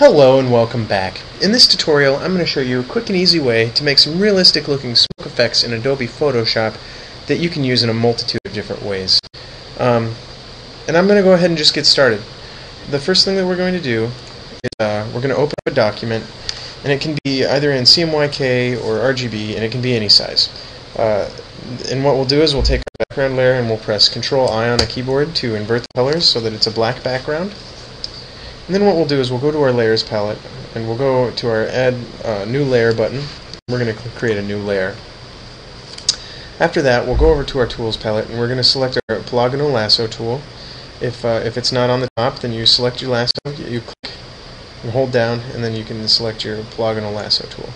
Hello and welcome back. In this tutorial I'm going to show you a quick and easy way to make some realistic looking smoke effects in Adobe Photoshop that you can use in a multitude of different ways. Um, and I'm going to go ahead and just get started. The first thing that we're going to do is uh, we're going to open up a document and it can be either in CMYK or RGB and it can be any size. Uh, and what we'll do is we'll take our background layer and we'll press Control I on a keyboard to invert the colors so that it's a black background. And then what we'll do is we'll go to our layers palette and we'll go to our add uh, new layer button. We're going to create a new layer. After that we'll go over to our tools palette and we're going to select our polygonal lasso tool. If, uh, if it's not on the top then you select your lasso, you click and hold down and then you can select your polygonal lasso tool.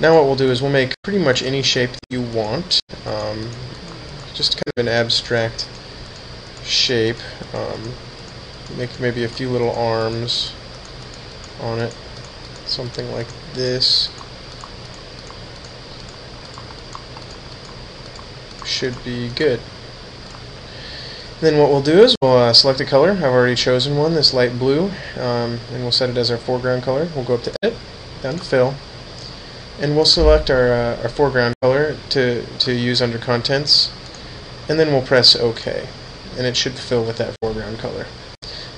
Now what we'll do is we'll make pretty much any shape that you want. Um, just kind of an abstract shape. Um, make maybe a few little arms on it. Something like this. Should be good. Then what we'll do is we'll uh, select a color. I've already chosen one this light blue. Um, and we'll set it as our foreground color. We'll go up to edit. Down to fill. And we'll select our, uh, our foreground color to, to use under contents. And then we'll press OK. And it should fill with that foreground color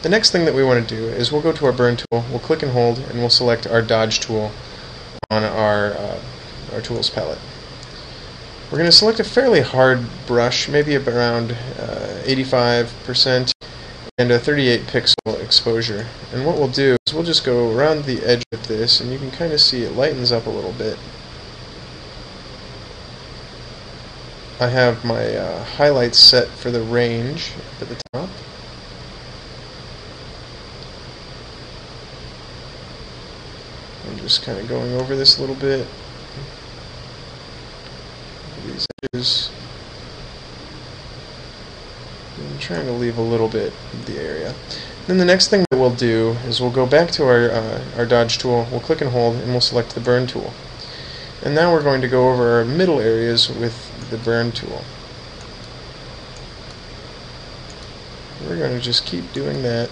the next thing that we want to do is we'll go to our burn tool, we'll click and hold, and we'll select our dodge tool on our, uh, our tools palette. We're going to select a fairly hard brush, maybe around uh, 85% and a 38 pixel exposure. And what we'll do is we'll just go around the edge of this and you can kind of see it lightens up a little bit. I have my uh, highlights set for the range at the top. I'm just kind of going over this a little bit. These edges. I'm trying to leave a little bit of the area. Then the next thing that we'll do is we'll go back to our, uh, our dodge tool, we'll click and hold, and we'll select the burn tool. And now we're going to go over our middle areas with the burn tool. We're going to just keep doing that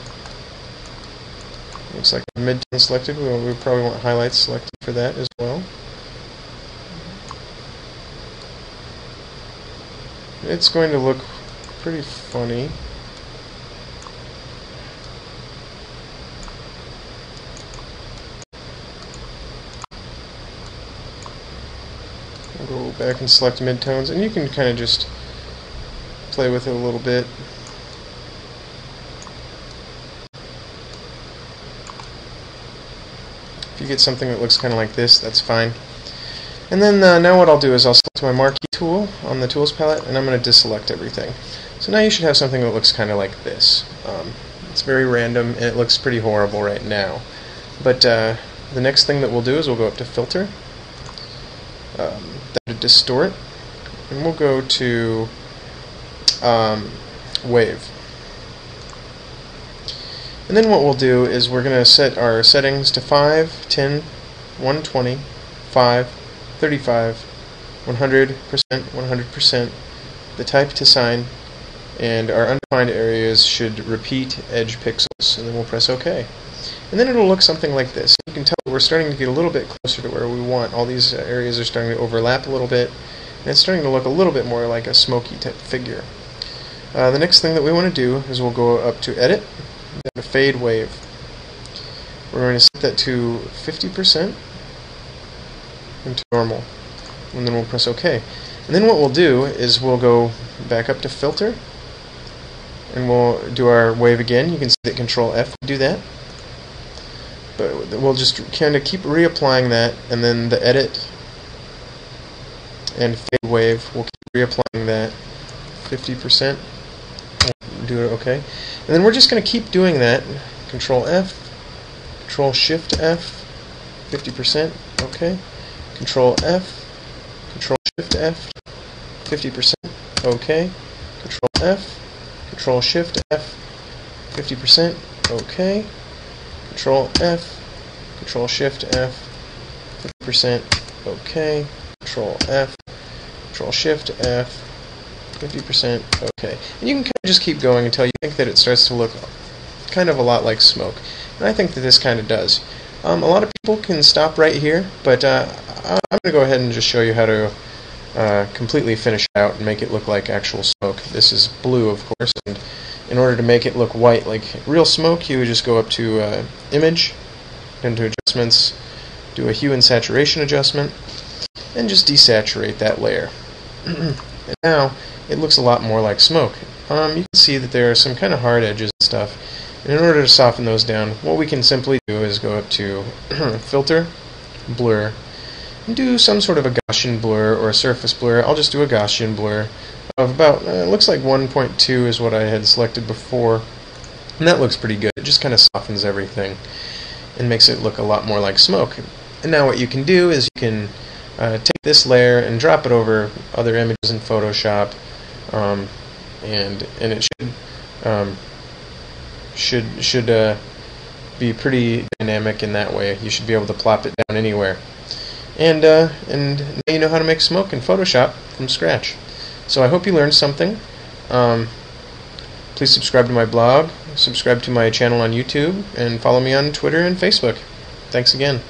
Looks like mid-tone selected. We, we probably want highlights selected for that as well. It's going to look pretty funny. I'll go back and select midtones, and you can kind of just play with it a little bit. If you get something that looks kind of like this, that's fine. And then uh, now what I'll do is I'll select my marquee tool on the tools palette and I'm going to deselect everything. So now you should have something that looks kind of like this. Um, it's very random and it looks pretty horrible right now. But uh, the next thing that we'll do is we'll go up to filter, um, to distort, and we'll go to um, wave. And then what we'll do is we're going to set our settings to 5, 10, 120, 5, 35, 100%, 100%, the type to sine, and our undefined areas should repeat edge pixels, and then we'll press OK. And then it'll look something like this. You can tell we're starting to get a little bit closer to where we want. All these areas are starting to overlap a little bit, and it's starting to look a little bit more like a smoky type figure. Uh, the next thing that we want to do is we'll go up to Edit, then a fade wave. We're going to set that to 50% into normal. And then we'll press OK. And then what we'll do is we'll go back up to filter and we'll do our wave again. You can see that control F do that. But we'll just kind of keep reapplying that and then the edit and fade wave, we'll keep reapplying that 50% do it okay. And then we're just going to keep doing that. Control F, Control Shift F, 50%, okay. Control F, Control Shift F, 50%, okay. Control F, Control Shift F, 50%, okay. Control F, Control Shift F, 50%, okay. Control F, Control Shift F, 50%, okay. And you can kind of just keep going until you think that it starts to look kind of a lot like smoke. And I think that this kind of does. Um, a lot of people can stop right here, but uh, I'm going to go ahead and just show you how to uh, completely finish out and make it look like actual smoke. This is blue, of course, and in order to make it look white like real smoke, you would just go up to uh, Image, into Adjustments, do a Hue and Saturation adjustment, and just desaturate that layer. and now, it looks a lot more like smoke. Um, you can see that there are some kind of hard edges and stuff, and in order to soften those down, what we can simply do is go up to Filter, Blur, and do some sort of a Gaussian blur or a surface blur. I'll just do a Gaussian blur of about, uh, looks like 1.2 is what I had selected before, and that looks pretty good. It just kind of softens everything and makes it look a lot more like smoke. And now what you can do is you can uh, take this layer and drop it over other images in Photoshop, um, and and it should um, should should uh, be pretty dynamic in that way. You should be able to plop it down anywhere. And uh, and now you know how to make smoke in Photoshop from scratch. So I hope you learned something. Um, please subscribe to my blog, subscribe to my channel on YouTube, and follow me on Twitter and Facebook. Thanks again.